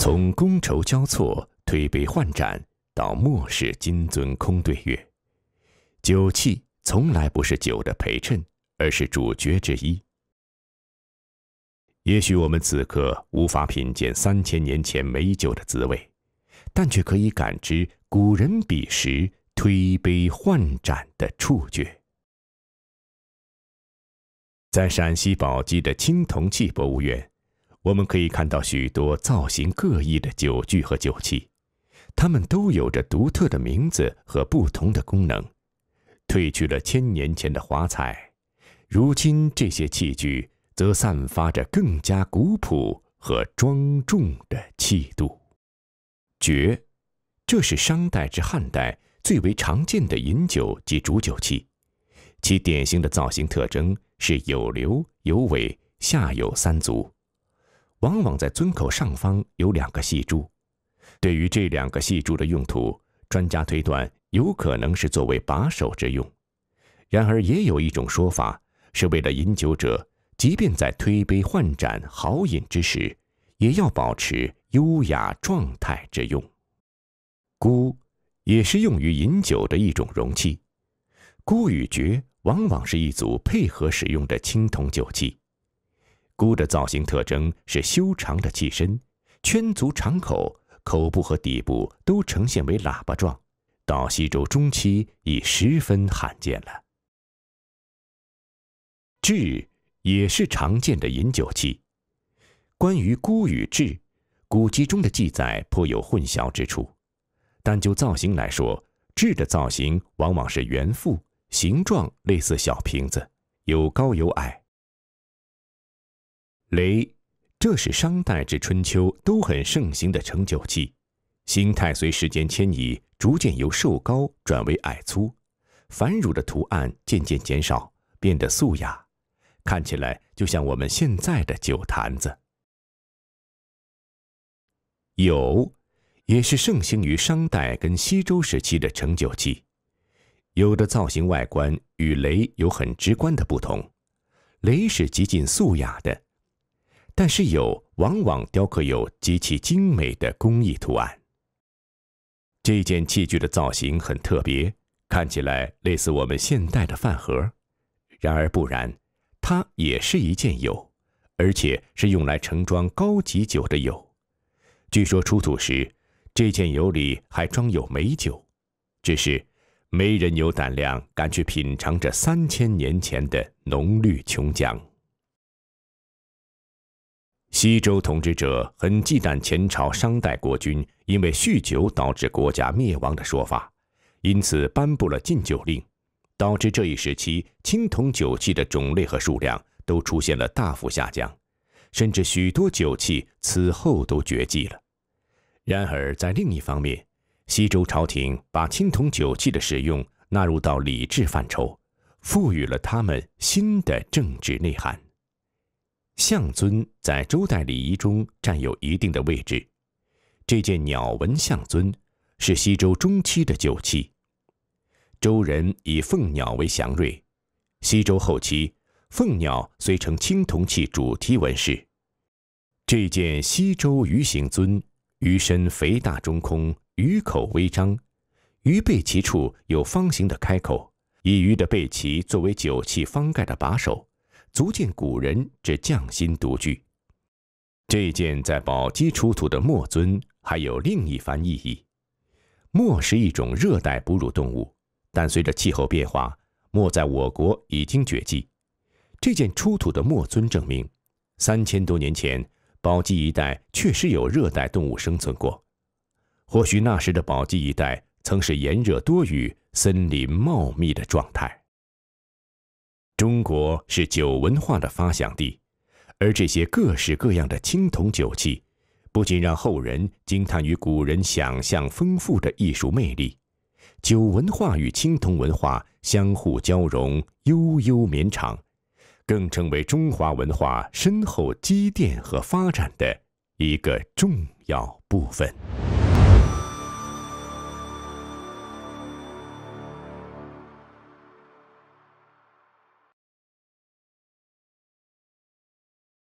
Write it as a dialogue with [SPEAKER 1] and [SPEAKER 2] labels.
[SPEAKER 1] 从觥筹交错、推杯换盏到末世金樽空对月，酒器从来不是酒的陪衬，而是主角之一。也许我们此刻无法品鉴三千年前美酒的滋味，但却可以感知古人彼时推杯换盏的触觉。在陕西宝鸡的青铜器博物院，我们可以看到许多造型各异的酒具和酒器，它们都有着独特的名字和不同的功能。褪去了千年前的华彩，如今这些器具则散发着更加古朴和庄重的气度。爵，这是商代至汉代最为常见的饮酒及煮酒器，其典型的造型特征。是有流有尾，下有三足，往往在樽口上方有两个细柱。对于这两个细柱的用途，专家推断有可能是作为把手之用。然而，也有一种说法是为了饮酒者，即便在推杯换盏豪饮之时，也要保持优雅状态之用。孤，也是用于饮酒的一种容器。孤与爵。往往是一组配合使用的青铜酒器。箍的造型特征是修长的器身，圈足长口，口部和底部都呈现为喇叭状，到西周中期已十分罕见了。制也是常见的饮酒器。关于箍与制，古籍中的记载颇有混淆之处，但就造型来说，制的造型往往是圆腹。形状类似小瓶子，有高有矮。雷，这是商代至春秋都很盛行的盛酒器，形态随时间迁移，逐渐由瘦高转为矮粗，繁缛的图案渐渐减少，变得素雅，看起来就像我们现在的酒坛子。有，也是盛行于商代跟西周时期的盛酒器。有的造型外观与雷有很直观的不同，雷是极尽素雅的，但是有往往雕刻有极其精美的工艺图案。这件器具的造型很特别，看起来类似我们现代的饭盒，然而不然，它也是一件俑，而且是用来盛装高级酒的俑。据说出土时，这件俑里还装有美酒，只是。没人有胆量敢去品尝这三千年前的浓绿琼浆。西周统治者很忌惮前朝商代国君因为酗酒导致国家灭亡的说法，因此颁布了禁酒令，导致这一时期青铜酒器的种类和数量都出现了大幅下降，甚至许多酒器此后都绝迹了。然而，在另一方面，西周朝廷把青铜酒器的使用纳入到礼制范畴，赋予了它们新的政治内涵。象尊在周代礼仪中占有一定的位置。这件鸟纹象尊是西周中期的酒器。周人以凤鸟为祥瑞，西周后期，凤鸟虽成青铜器主题纹饰。这件西周鱼形尊，鱼身肥大中空。鱼口微张，鱼背鳍处有方形的开口，以鱼的背鳍作为酒器方盖的把手，足见古人之匠心独具。这件在宝鸡出土的墨尊还有另一番意义。墨是一种热带哺乳动物，但随着气候变化，墨在我国已经绝迹。这件出土的墨尊证明，三千多年前宝鸡一带确实有热带动物生存过。或许那时的宝鸡一带曾是炎热多雨、森林茂密的状态。中国是酒文化的发祥地，而这些各式各样的青铜酒器，不仅让后人惊叹于古人想象丰富的艺术魅力，酒文化与青铜文化相互交融、悠悠绵长，更成为中华文化深厚积淀和发展的一个重要部分。